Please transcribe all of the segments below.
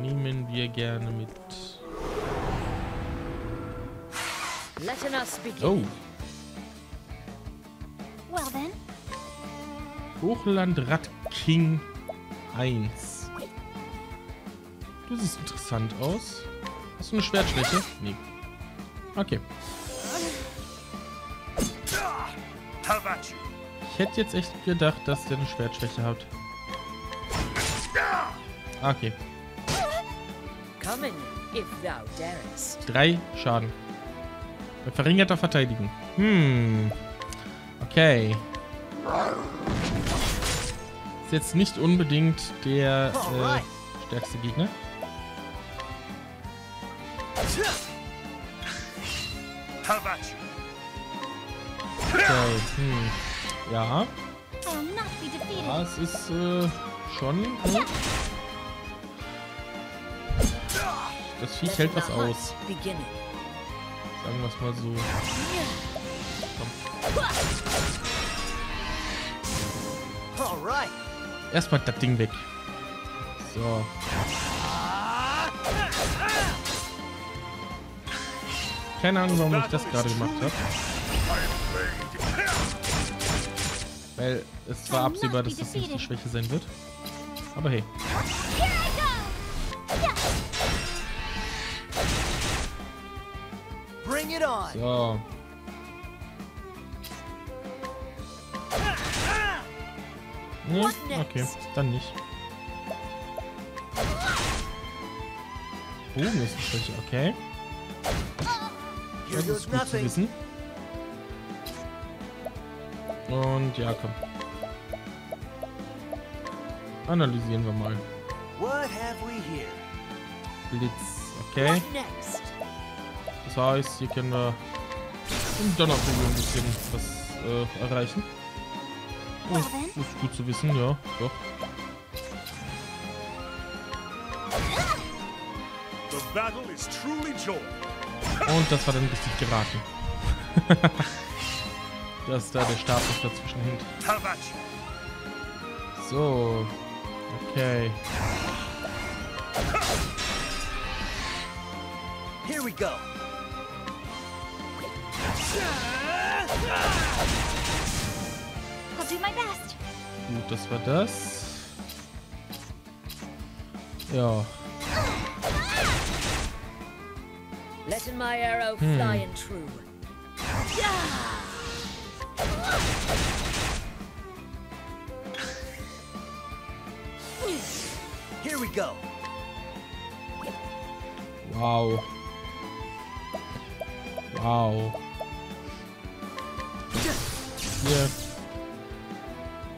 nehmen wir gerne mit. Oh. Well then, Hochlandrad King 1. Du siehst interessant aus. Hast du eine Schwertschwäche? Nee. Okay. How about you? Ich hätte jetzt echt gedacht, dass der eine Schwertschwäche hat. Okay. Drei Schaden. Bei verringerter Verteidigung. Hm. Okay. Ist jetzt nicht unbedingt der äh, stärkste Gegner. How about you? Okay. Hm. Ja. Ja, es ist äh, schon. Äh, das Viech hält was aus. Sagen wir es mal so. Erstmal das Ding weg. So. Keine Ahnung, warum ich das gerade gemacht habe. Weil es war absehbar, dass das nicht die Schwäche sein wird. Aber hey. So. What okay, dann nicht. Bogen ist eine Schwäche, okay. Das ist gut zu wissen. Und ja, komm. Analysieren wir mal. Blitz, okay. Das heißt, hier können wir im Donnerkugel ein bisschen was äh, erreichen. Well Das then, ist gut zu wissen, ja, doch. The battle is truly joy. Und das war dann richtig geraten. Dass da der Stab noch dazwischen hängt. So. Okay. Here we go. I'll do my best. Gut, das war das. Ja. Letting my arrow Hmm. fly and true. Here we go. Wow. Wow. Hier.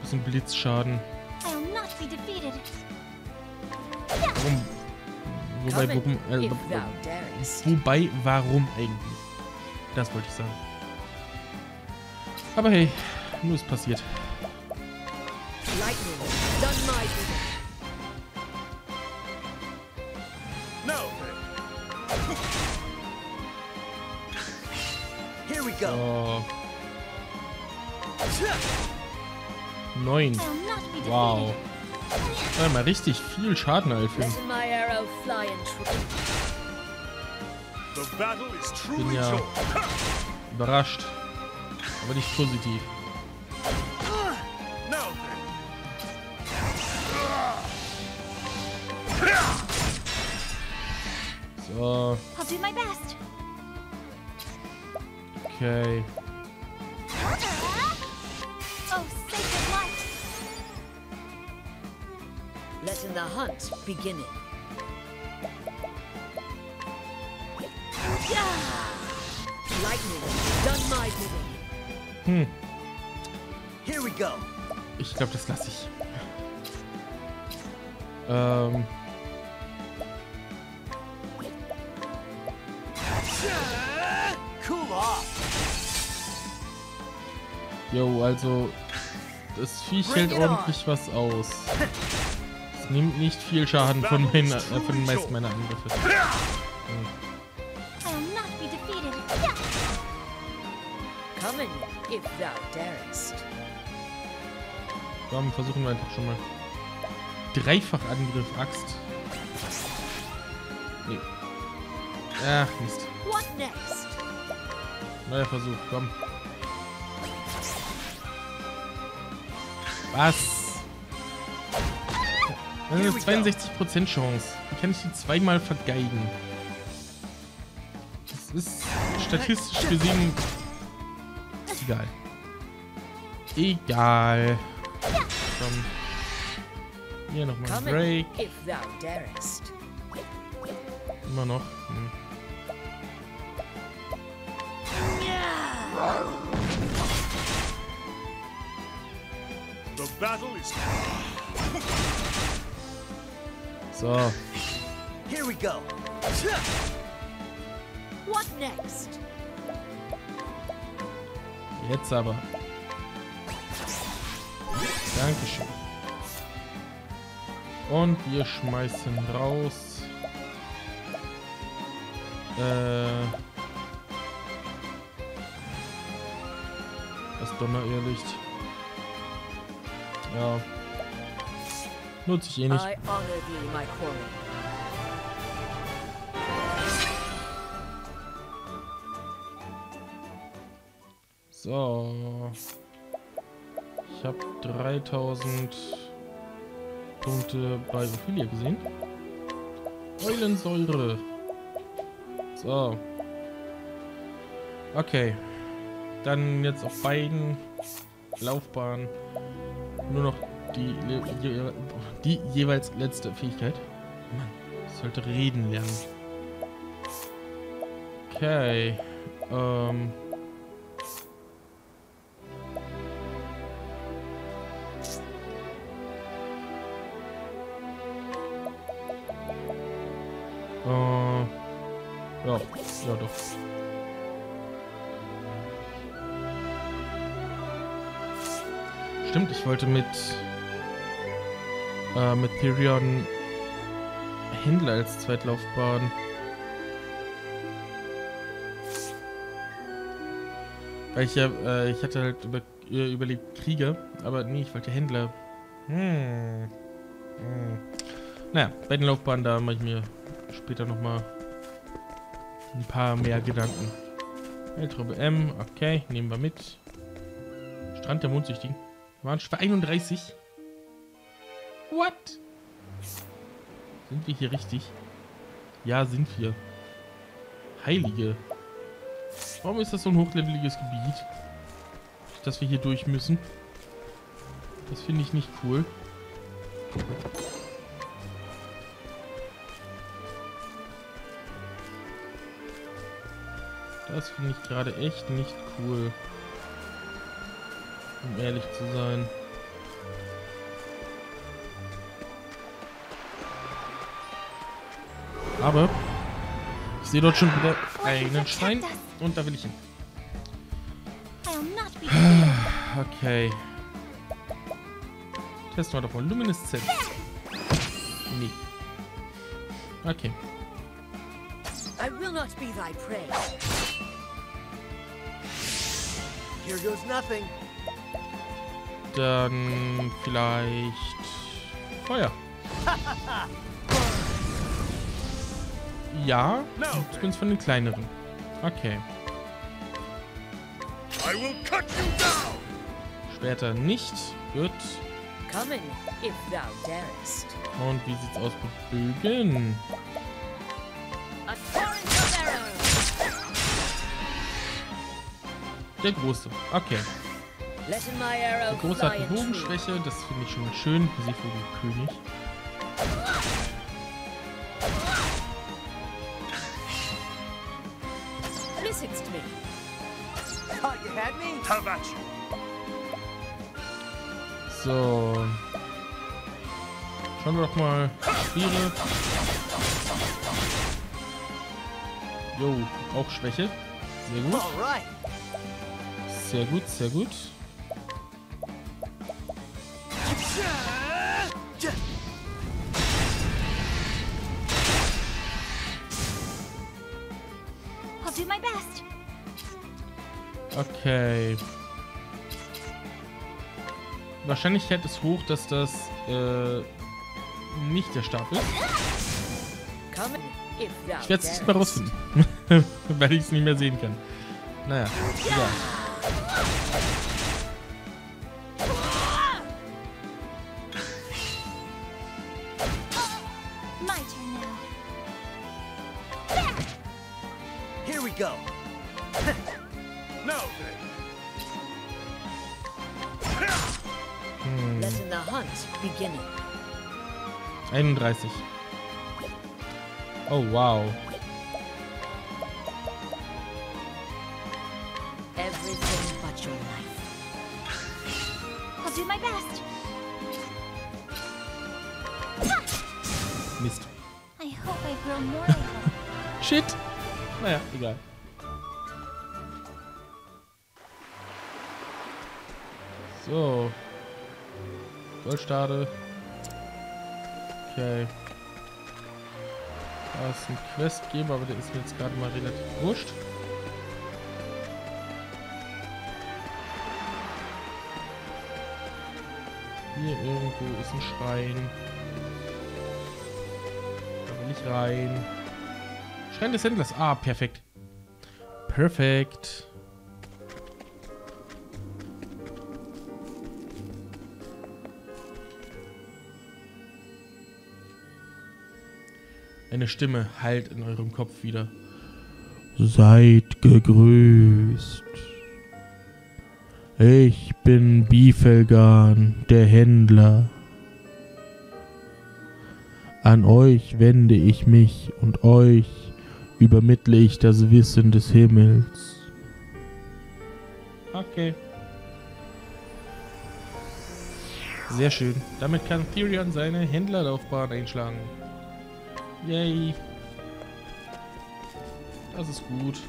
Bisschen Blitzschaden. Warum? Wobei, warum? Äh, wobei, warum eigentlich? Das wollte ich sagen. Aber hey, nur ist passiert. Lightning, neun. Wow. War mal richtig viel Schaden, truly Bin ja überrascht. Aber nicht positiv. No. So, I'll do my best. okay. Letting the hunt beginning. Lightning, done my bidding. Hm, Here we go. ich glaube, das lasse ich. Ähm, Cool off. jo, also, das Viech hält ordentlich was aus. Es nimmt nicht viel Schaden von, meinen, äh, von den meisten meiner Angriffe. Komm, versuchen wir einfach schon mal. Dreifachangriff, Axt. Nee. Ach, Mist. Neuer Versuch, komm. Was? Das ist eine 62% Chance. Wie kann ich die zweimal vergeigen? Das ist statistisch gesehen... Ist egal. Egal. Komm. Hier nochmal ein Break. Immer noch. Hm. The battle is. So. Here we go. What next? Jetzt aber. Dankeschön. Und wir schmeißen raus. Äh. Das Donnerirrlicht. Ja. Nutze ich eh nicht. So. Ich habe 3000 Punkte bei Ophelia gesehen. Eulensäure. So. Okay. Dann jetzt auf beiden Laufbahnen nur noch die, le- je, die jeweils letzte Fähigkeit. Mann, sollte reden lernen. Okay. Ähm. Äh, ja, ja doch. Stimmt, ich wollte mit äh, mit Therion Händler als Zweitlaufbahn. Weil ich ja, äh, ich hatte halt über, äh, überlegt Krieger, aber nee, ich wollte Händler. Hm. hm. Naja, bei den Laufbahnen, da mache ich mir später nochmal ein paar mehr Gedanken. Eltrobe M, okay, nehmen wir mit. Strand der Mondsüchtigen. Waren schon bei 31. What? Sind wir hier richtig? Ja, sind wir. Heilige. Warum ist das so ein hochleveliges Gebiet? Dass wir hier durch müssen. Das finde ich nicht cool. Das finde ich gerade echt nicht cool. Um ehrlich zu sein. Aber ich sehe dort schon wieder einen Schrein und da will ich hin. Okay. Testen wir doch mal Lumineszenz. Nee. Okay. I will not be thy prey. Here goes nothing. Dann vielleicht Feuer. Ja, zumindest von den kleineren. Okay. I will cut you down. Später nicht. Gut. Come in, if thou darest. Und wie sieht's aus mit Bögen? Der große. Okay. Der große hat eine. Bogenschwäche. Das finde ich schon mal schön. Seevogelkönig. Listens Thought you had me? How about you? So. Schauen wir doch mal. Speere. Jo, auch Schwäche. Sehr gut. All right. Sehr gut, sehr gut. Okay. Wahrscheinlichkeit ist hoch, dass das äh, nicht der Stab ist. Ich werde es nicht mehr rausfinden. Weil ich es nicht mehr sehen kann. Naja, egal. 31. Oh, wow. Mist. Shit. Naja, egal. So. Goldstade. Okay. Da ist ein Questgeber, aber der ist mir jetzt gerade mal relativ wurscht. Hier irgendwo ist ein Schrein. Da will ich rein. Schrein des Händlers. Ah, perfekt. Perfekt. Eine Stimme hallt in eurem Kopf wieder. Seid gegrüßt. Ich bin Bifelgan, der Händler. An euch wende ich mich und euch übermittle ich das Wissen des Himmels. Okay. Sehr schön. Damit kann Therion seine Händlerlaufbahn einschlagen. Yay. Das ist gut.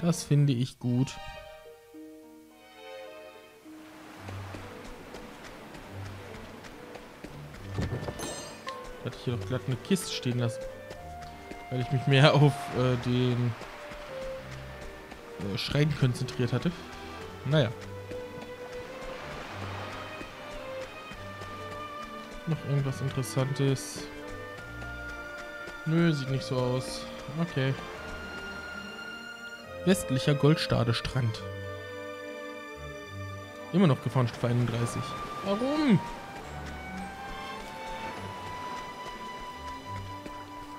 Das finde ich gut. Hatte ich hier doch glatt eine Kiste stehen lassen. Weil ich mich mehr auf äh, den äh, Schrein konzentriert hatte. Naja. Noch irgendwas Interessantes? Nö, sieht nicht so aus. Okay. Westlicher Goldstade-Strand. Immer noch Gefahrenstufe 31. Warum?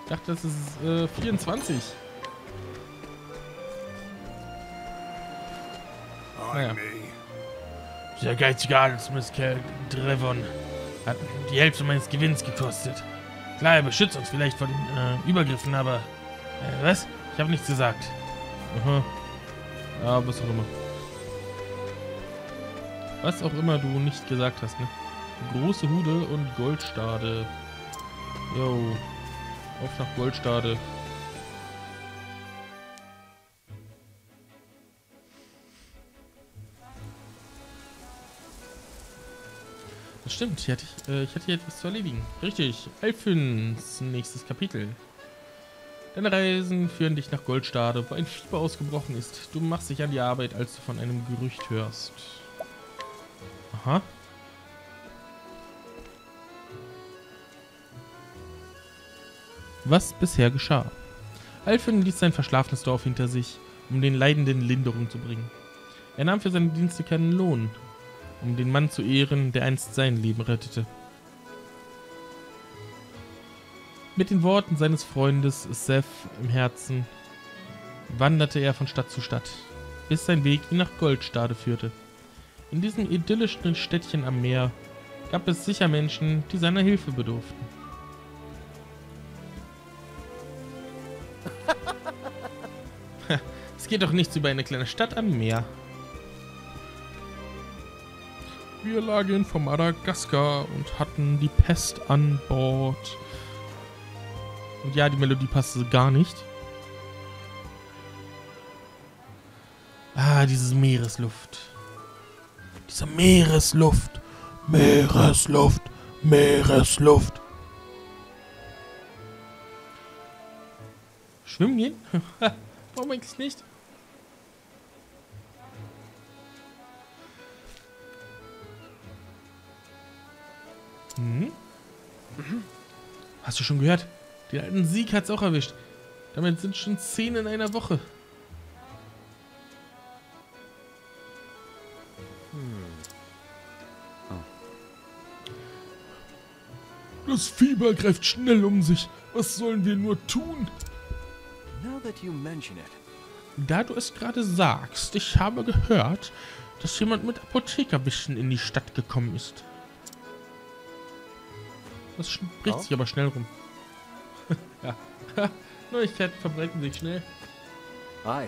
Ich dachte, das ist äh, 24. Naja. I'm me. Der geizige Adelsmisskerl Drevon hat die Hälfte meines Gewinns gekostet. Klar, er beschützt uns vielleicht vor den äh, Übergriffen, aber... Äh, was? Ich habe nichts gesagt. Aha. Ja, was auch immer. Was auch immer du nicht gesagt hast, ne? Große Hude und Goldstade. Jo. Auf nach Goldstade. Stimmt, hier hatte ich, äh, ich hatte hier etwas zu erledigen. Richtig, Alphins nächstes Kapitel. Deine Reisen führen dich nach Goldstade, wo ein Fieber ausgebrochen ist. Du machst dich an die Arbeit, als du von einem Gerücht hörst. Aha. Was bisher geschah. Alfin ließ sein verschlafenes Dorf hinter sich, um den Leidenden Linderung zu bringen. Er nahm für seine Dienste keinen Lohn, um den Mann zu ehren, der einst sein Leben rettete. Mit den Worten seines Freundes Seth im Herzen wanderte er von Stadt zu Stadt, bis sein Weg ihn nach Goldstade führte. In diesem idyllischen Städtchen am Meer gab es sicher Menschen, die seiner Hilfe bedurften. es geht doch nichts über eine kleine Stadt am Meer. Wir lagen vor Madagaskar und hatten die Pest an Bord. Und ja, die Melodie passte gar nicht. Ah, diese Meeresluft. Diese Meeresluft. Meeresluft. Meeresluft. Schwimmen gehen? Warum eigentlich nicht? Mhm. Hast du schon gehört? Den alten Sieg hat's auch erwischt. Damit sind schon zehn in einer Woche. Das Fieber greift schnell um sich. Was sollen wir nur tun? Da du es gerade sagst, ich habe gehört, dass jemand mit Apothekerwissen in die Stadt gekommen ist. Das spricht Oh. sich aber schnell rum. ja. Neuigkeiten verbreiten sich schnell. aye.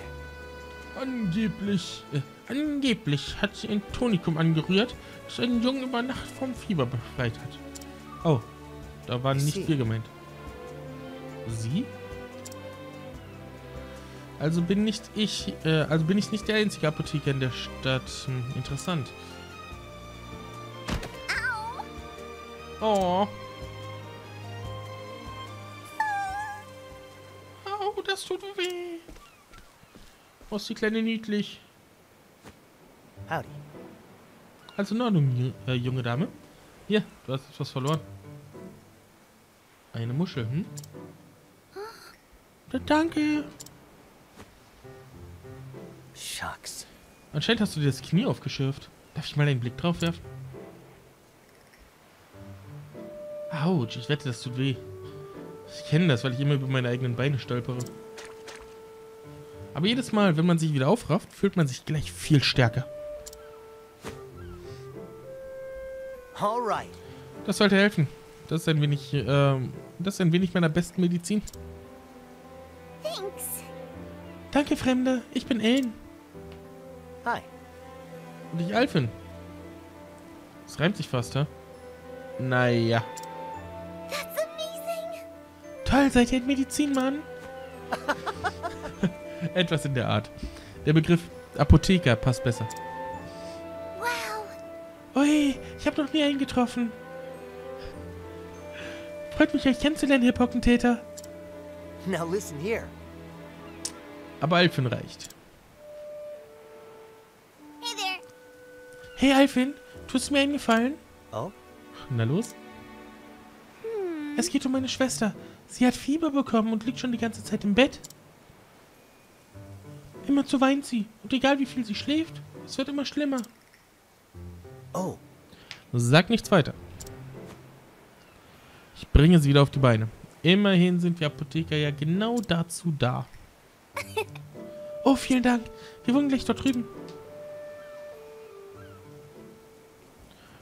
Angeblich, äh, angeblich hat sie ein Tonikum angerührt, das einen Jungen über Nacht vom Fieber befreit hat. Oh, da waren I nicht wir gemeint. Sie? Also bin nicht ich, äh, also bin ich nicht der einzige Apotheker in der Stadt. Hm, interessant. Oh. Au, das tut weh. Oh, ist die Kleine niedlich. Howdy. Also in Ordnung, äh, junge Dame. Hier, du hast etwas verloren. Eine Muschel, hm? Da, danke. Shucks. Anscheinend hast du dir das Knie aufgeschürft. Darf ich mal einen Blick drauf werfen? Autsch, ich wette, das tut weh. Ich kenne das, weil ich immer über meine eigenen Beine stolpere. Aber jedes Mal, wenn man sich wieder aufrafft, fühlt man sich gleich viel stärker. Das sollte helfen. Das ist ein wenig, ähm, das ist ein wenig meiner besten Medizin. Thanks. Danke, Fremde. Ich bin Ellen. Hi. Und ich Alfin. Das reimt sich fast, hä? Naja. Toll, seid ihr ein Medizinmann? Etwas in der Art. Der Begriff Apotheker passt besser. Wow. Ui, ich habe noch nie einen getroffen. Freut mich, euch kennenzulernen, Herr Pockentäter. Now listen here. Aber Alfin reicht. Hey there. Hey, Alfin, tust du mir einen Gefallen? Oh? Na los. Es geht um meine Schwester. Sie hat Fieber bekommen und liegt schon die ganze Zeit im Bett. Immerzu weint sie. Und egal wie viel sie schläft, es wird immer schlimmer. Oh. Sag nichts weiter. Ich bringe sie wieder auf die Beine. Immerhin sind wir Apotheker ja genau dazu da. Oh, vielen Dank. Wir wohnen gleich dort drüben.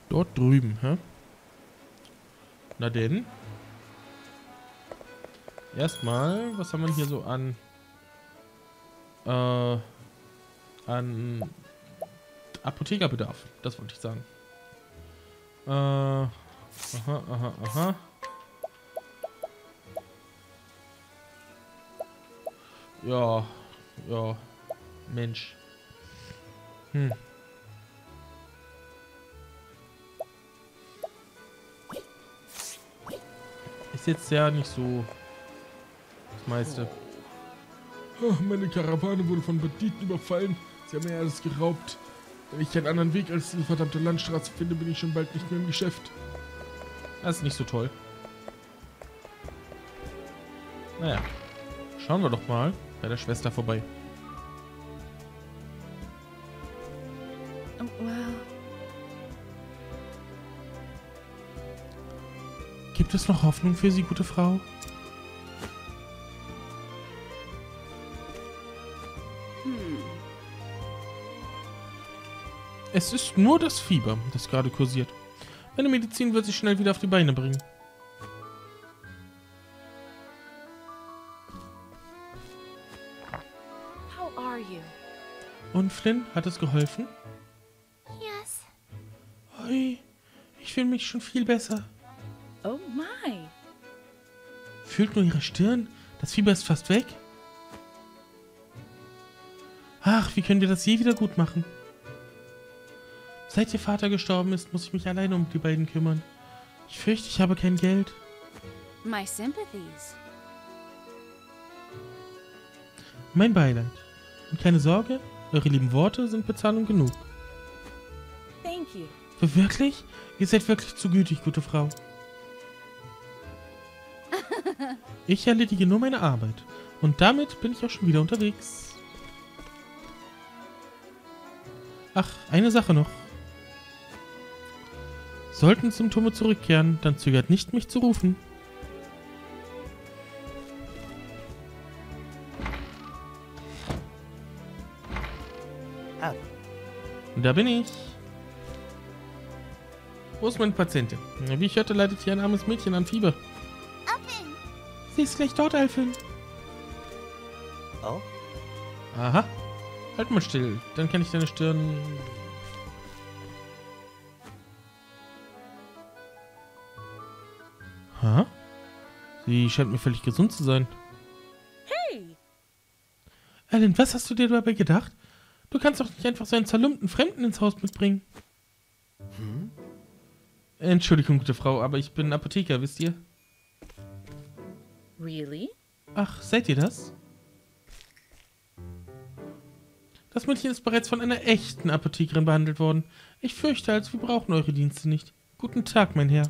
Dort drüben, hä? Na denn. Erstmal, was haben wir hier so an... Äh... An... Apothekerbedarf. Das wollte ich sagen. Äh... Aha, aha, aha. Ja, ja. Mensch. Hm. Ist jetzt ja nicht so das meiste. Ah, Meine Karawane wurde von Banditen überfallen. Sie haben mir alles geraubt. Wenn ich keinen anderen Weg als diese verdammte Landstraße finde, bin ich schon bald nicht mehr im Geschäft. Das ist nicht so toll. Naja. Schauen wir doch mal bei der Schwester vorbei. Oh, wow. Gibt es noch Hoffnung für Sie, gute Frau? Es ist nur das Fieber, das gerade kursiert. Meine Medizin wird Sie schnell wieder auf die Beine bringen. How are you? Und Flynn, hat es geholfen? Yes. Ui, ich fühle mich schon viel besser. Oh my. Fühlt nur Ihre Stirn? Das Fieber ist fast weg. Ach, wie können wir das je wieder gut machen? Seit Ihr Vater gestorben ist, muss ich mich alleine um die beiden kümmern. Ich fürchte, ich habe kein Geld. My sympathies. Mein Beileid. Und keine Sorge, eure lieben Worte sind Bezahlung genug. Thank you. Wirklich? Ihr seid wirklich zu gütig, gute Frau. Ich erledige nur meine Arbeit. Und damit bin ich auch schon wieder unterwegs. Ach, eine Sache noch. Sollten Symptome zurückkehren, dann zögert nicht, mich zu rufen. Ah, Und da bin ich. Wo ist meine Patientin? Wie ich hörte, leidet hier ein armes Mädchen an Fieber. Open. Sie ist gleich dort, Alfin. oh, Aha. Halt mal still, dann kann ich deine Stirn... Ha? Sie scheint mir völlig gesund zu sein. Hey! Alan, was hast du dir dabei gedacht? Du kannst doch nicht einfach so einen zerlumpten Fremden ins Haus mitbringen. Entschuldigung, gute Frau, aber ich bin Apotheker, wisst ihr? Really? Ach, seid ihr das? Das Mädchen ist bereits von einer echten Apothekerin behandelt worden. Ich fürchte, als wir brauchen eure Dienste nicht. Guten Tag, mein Herr.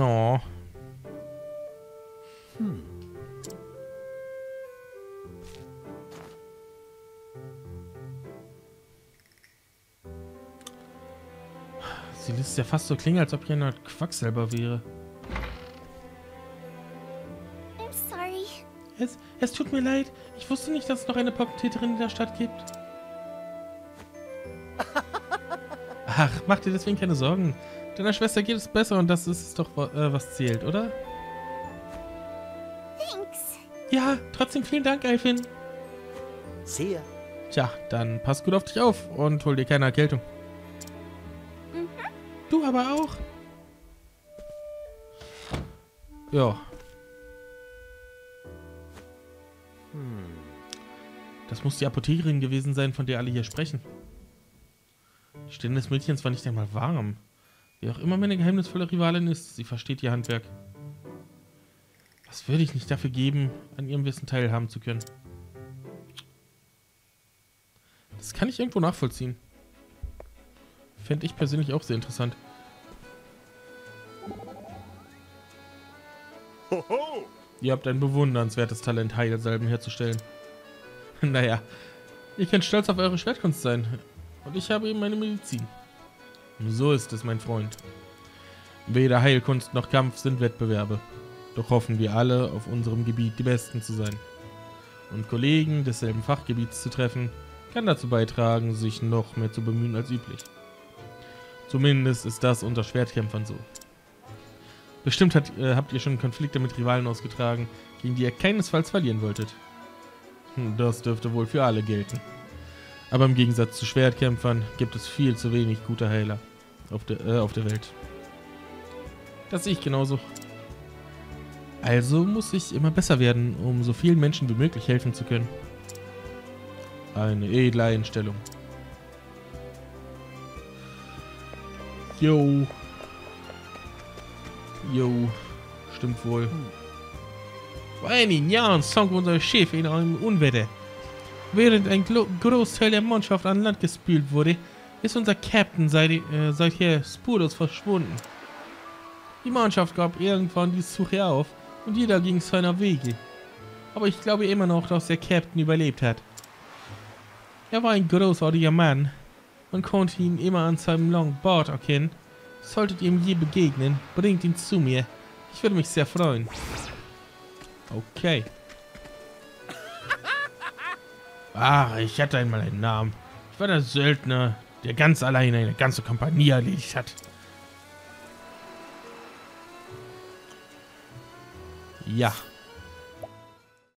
Oh. Sie lässt ja fast so klingen, als ob hier eine Art Quacksalber wäre. I'm sorry. Es, es tut mir leid. Ich wusste nicht, dass es noch eine Pockentäterin in der Stadt gibt. Ach, mach dir deswegen keine Sorgen. Deiner Schwester geht es besser und das ist doch, äh, was zählt, oder? Thanks. Ja, trotzdem vielen Dank, Elfin. see ya. Tja, dann pass gut auf dich auf und hol dir keine Erkältung. Du aber auch. Ja. Das muss die Apothekerin gewesen sein, von der alle hier sprechen. Die Stirn des Mädchens war nicht einmal warm. Wie auch immer meine geheimnisvolle Rivalin ist, sie versteht ihr Handwerk. Was würde ich nicht dafür geben, an ihrem Wissen teilhaben zu können? Das kann ich irgendwo nachvollziehen. Fände ich persönlich auch sehr interessant. Hoho! Ihr habt ein bewundernswertes Talent, Heilsalben herzustellen. naja, ihr könnt stolz auf eure Schwertkunst sein. Und ich habe eben meine Medizin. So ist es, mein Freund. Weder Heilkunst noch Kampf sind Wettbewerbe. Doch hoffen wir alle, auf unserem Gebiet die Besten zu sein. Und Kollegen desselben Fachgebiets zu treffen, kann dazu beitragen, sich noch mehr zu bemühen als üblich. Zumindest ist das unter Schwertkämpfern so. Bestimmt hat, äh, habt ihr schon Konflikte mit Rivalen ausgetragen, gegen die ihr keinesfalls verlieren wolltet. Hm, Das dürfte wohl für alle gelten. Aber im Gegensatz zu Schwertkämpfern gibt es viel zu wenig gute Heiler auf der, äh, auf der Welt. Das sehe ich genauso. Also muss ich immer besser werden, um so vielen Menschen wie möglich helfen zu können. Eine edle Einstellung. Jo. Jo. Stimmt wohl. Vor einigen Jahren sank unser Schiff in einem Unwetter. Während ein Glo Großteil der Mannschaft an Land gespült wurde, ist unser Captain seit, äh, seither spurlos verschwunden. Die Mannschaft gab irgendwann die Suche auf und jeder ging seiner Wege. Aber ich glaube immer noch, dass der Captain überlebt hat. Er war ein großartiger Mann. Man konnte ihn immer an seinem langen Bart erkennen. Solltet ihr ihm je begegnen, bringt ihn zu mir. Ich würde mich sehr freuen. Okay. Ach, ich hatte einmal einen Namen. Ich war der Söldner, der ganz alleine eine ganze Kompanie erledigt hat. Ja.